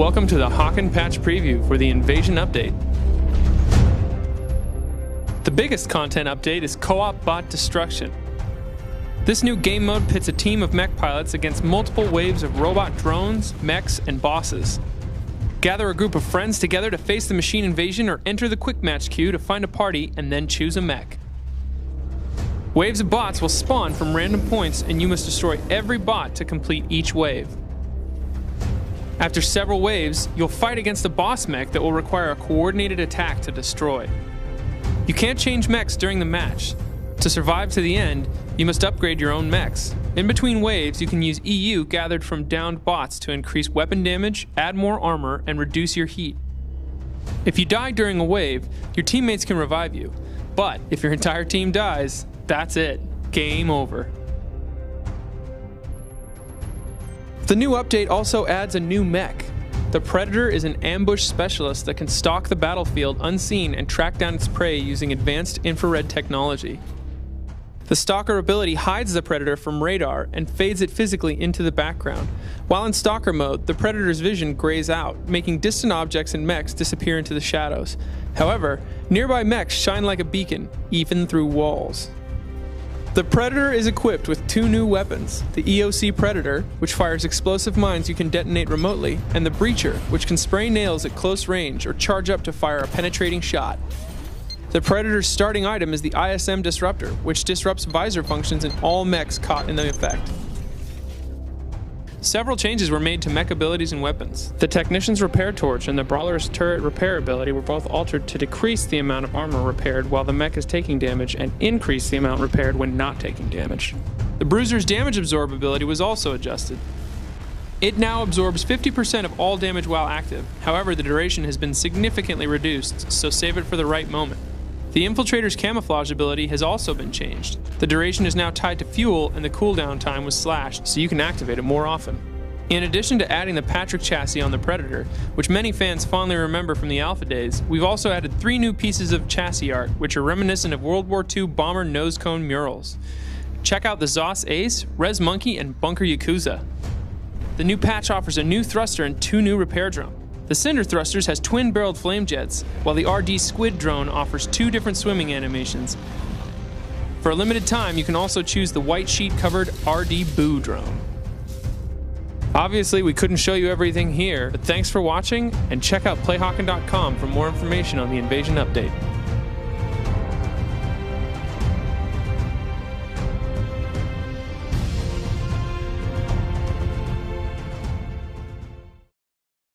Welcome to the Hawken Patch preview for the Invasion Update. The biggest content update is Co-op Bot Destruction. This new game mode pits a team of mech pilots against multiple waves of robot drones, mechs, and bosses. Gather a group of friends together to face the machine invasion or enter the quick match queue to find a party and then choose a mech. Waves of bots will spawn from random points and you must destroy every bot to complete each wave. After several waves, you'll fight against a boss mech that will require a coordinated attack to destroy. You can't change mechs during the match. To survive to the end, you must upgrade your own mechs. In between waves, you can use EU gathered from downed bots to increase weapon damage, add more armor, and reduce your heat. If you die during a wave, your teammates can revive you. But if your entire team dies, that's it. Game over. The new update also adds a new mech. The Predator is an ambush specialist that can stalk the battlefield unseen and track down its prey using advanced infrared technology. The Stalker ability hides the Predator from radar and fades it physically into the background. While in Stalker mode, the Predator's vision grays out, making distant objects and mechs disappear into the shadows. However, nearby mechs shine like a beacon, even through walls. The Predator is equipped with two new weapons the EOC Predator, which fires explosive mines you can detonate remotely, and the Breacher, which can spray nails at close range or charge up to fire a penetrating shot. The Predator's starting item is the ISM Disruptor, which disrupts visor functions in all mechs caught in the effect. Several changes were made to mech abilities and weapons. The Technician's Repair Torch and the Brawler's Turret Repair ability were both altered to decrease the amount of armor repaired while the mech is taking damage and increase the amount repaired when not taking damage. The Bruiser's Damage Absorb ability was also adjusted. It now absorbs 50% of all damage while active, however, the duration has been significantly reduced, so save it for the right moment. The Infiltrator's camouflage ability has also been changed. The duration is now tied to fuel and the cooldown time was slashed so you can activate it more often. In addition to adding the Patrick chassis on the Predator, which many fans fondly remember from the Alpha days, we've also added three new pieces of chassis art, which are reminiscent of World War II bomber nose cone murals. Check out the ZOS Ace, Res Monkey, and Bunker Yakuza. The new patch offers a new thruster and two new repair drones. The Cinder Thrusters has twin-barreled flame jets, while the RD Squid drone offers two different swimming animations. For a limited time, you can also choose the white sheet-covered RD Boo drone. Obviously, we couldn't show you everything here, but thanks for watching, and check out playhawken.com for more information on the Invasion update.